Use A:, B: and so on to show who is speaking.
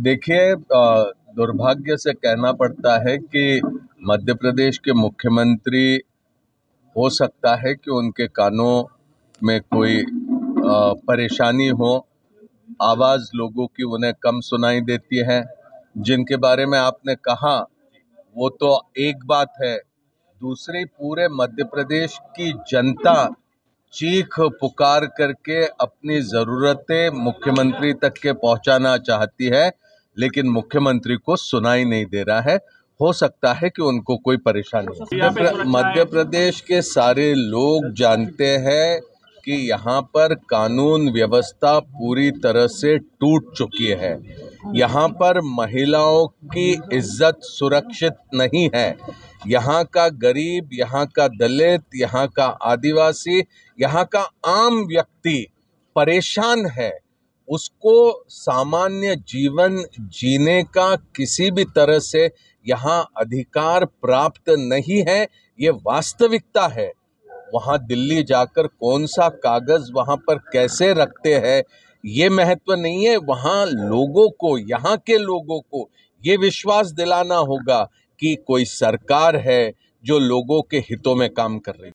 A: देखिए दुर्भाग्य से कहना पड़ता है कि मध्य प्रदेश के मुख्यमंत्री हो सकता है कि उनके कानों में कोई परेशानी हो। आवाज़ लोगों की उन्हें कम सुनाई देती है। जिनके बारे में आपने कहा, वो तो एक बात है। दूसरी, पूरे मध्य प्रदेश की जनता चीख पुकार करके अपनी ज़रूरतें मुख्यमंत्री तक के पहुंचाना चाहती है। लेकिन मुख्यमंत्री को सुनाई नहीं दे रहा है। हो सकता है कि उनको कोई परेशानी हो। मध्य प्रदेश के सारे लोग जानते हैं कि यहाँ पर कानून व्यवस्था पूरी तरह से टूट चुकी है। यहाँ पर महिलाओं की इज़्ज़त सुरक्षित नहीं है। यहाँ का गरीब यहाँ का दलित यहाँ का आदिवासी यहाँ का आम व्यक्ति परेशान है। उसको सामान्य जीवन जीने का किसी भी तरह से यहाँ अधिकार प्राप्त नहीं है, ये वास्तविकता है। वहाँ दिल्ली जाकर कौन सा कागज़ वहाँ पर कैसे रखते हैं, ये महत्व नहीं है। वहाँ लोगों को, यहाँ के लोगों को ये विश्वास दिलाना होगा कि कोई सरकार है जो लोगों के हितों में काम कर रही